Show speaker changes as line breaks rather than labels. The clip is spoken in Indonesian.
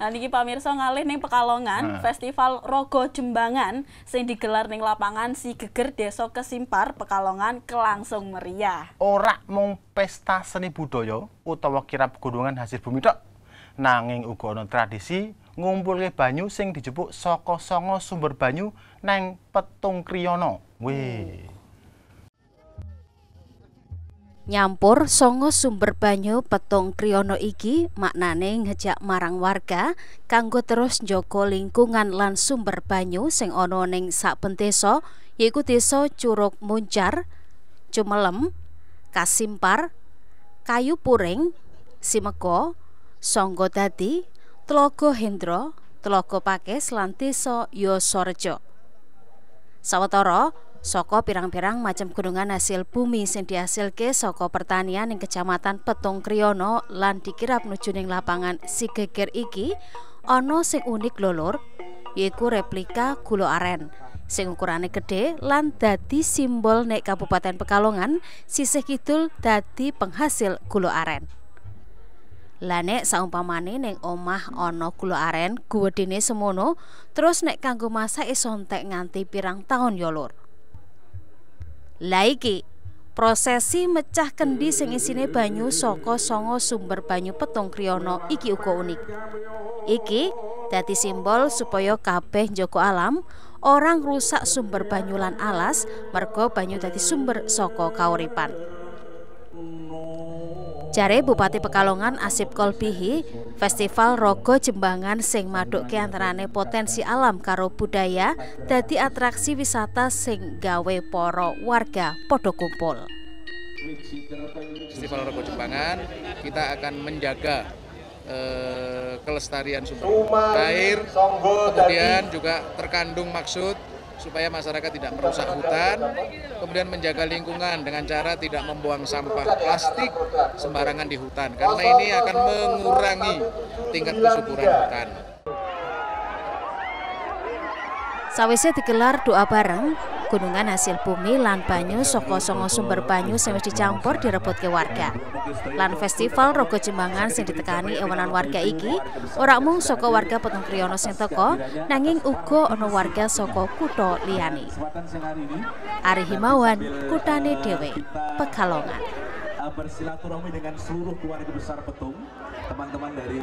Nah niki pamirsa ngalih ning Pekalongan,
Nah.
Festival Rogo Jembangan sing digelar ning lapangan Si Geger Desa Kesimpar Pekalongan kelangsung meriah.
ora mung pesta seni budaya utawa kirab gunungan hasil bumi tok nanging uga ana tradisi ngumpulke banyu sing dijupuk saka sanga sumber banyu nang Petung Kriyono. Wih.
Nyampur songo sumber banyu petung kriyono iki maknane ngejak marang warga kanggo terus njaga lingkungan lan sumber banyu sing ana ning saben desa yaiku desa Curug Muncar, Cumelem, Kasimpar, Kayu Puring, Simeko, Sangga Dadi, Tlaga Hendra, Tlaga Pakis lan desa Yosorejo. Sawetara saka pirang-pirang macam gunungan hasil bumi sing dihasilke saka pertanian ing Kecamatan Petung Kriyono lan dikirap nuju ning lapangan Sigeger iki ana sing unik lolor yaiku replika gula aren sing ukurane gede lan dadi simbol nek Kabupaten Pekalongan sisih kidul dadi penghasil gula aren. Lah nek saumpamane ning omah ana gula aren guwedene semono, terus nek kanggo masak iso entek nganti pirang taun ya. Lah prosesi mecah kendi sing isine banyu saka sanga sumber banyu petung kriyono iki uga unik. Iki dadi simbol supaya kabeh njaga alam orang rusak sumber banyu lan alas merga banyu dadi sumber saka kauripan. Jare Bupati Pekalongan Asip Kolbihi, Festival Rogo Jembangan sing madukke antarane potensi alam karo budaya dadi atraksi wisata sing gawe para warga padha kumpul.
Festival Rogo Jembangan kita akan menjaga eh, kelestarian sumber air, kemudian juga terkandung maksud supaya masyarakat tidak merusak hutan, kemudian menjaga lingkungan dengan cara tidak membuang sampah plastik sembarangan di hutan, karena ini akan mengurangi tingkat kesuburan hutan.
Sawise digelar doa bareng, gunungan hasil bumi lan banyu saka sanga sumber banyu sing wis dicampur direbutke warga. Lan festival Rogo Jembangan sing ditekani ewanan warga iki ora mung saka warga Petung Kriyono sing teka, nanging uga ana warga saka kutha liyane. Ari Himawan, kutane dhewe, Pekalongan.
bersilaturahmi dengan seluruh keluarga besar Petung, teman-teman dari